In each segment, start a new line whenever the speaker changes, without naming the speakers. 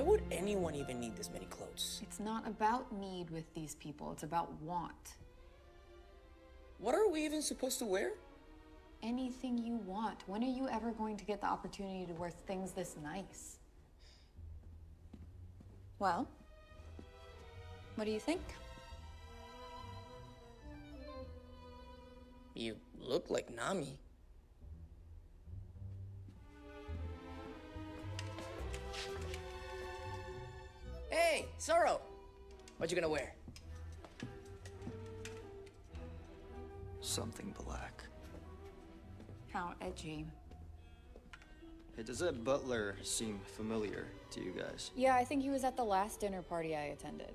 Why would anyone even need this many clothes?
It's not about need with these people, it's about want.
What are we even supposed to wear?
Anything you want. When are you ever going to get the opportunity to wear things this nice? Well, what do you think?
You look like Nami. Hey, Zoro! What you gonna wear?
Something black.
How edgy.
Hey, does that butler seem familiar to you guys?
Yeah, I think he was at the last dinner party I attended.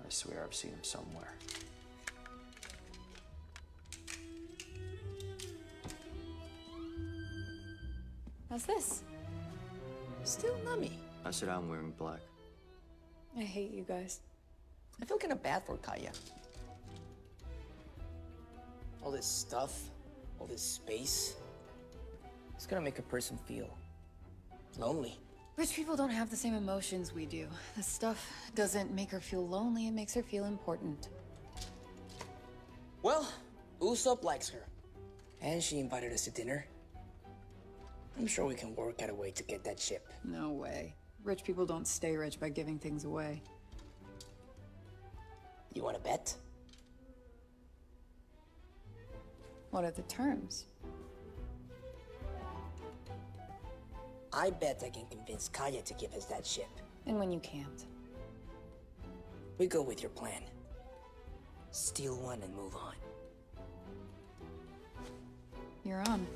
I swear I've seen him somewhere.
How's this?
Still Nami.
I said I'm wearing black.
I hate you guys.
I feel kind of bad for Kaya. All this stuff, all this space, it's gonna make a person feel lonely.
Rich people don't have the same emotions we do. This stuff doesn't make her feel lonely, it makes her feel important.
Well, Usopp likes her. And she invited us to dinner. I'm sure we can work out a way to get that ship.
No way. Rich people don't stay rich by giving things away.
You wanna bet?
What are the terms?
I bet I can convince Kaya to give us that ship.
And when you can't?
We go with your plan. Steal one and move on.
You're on.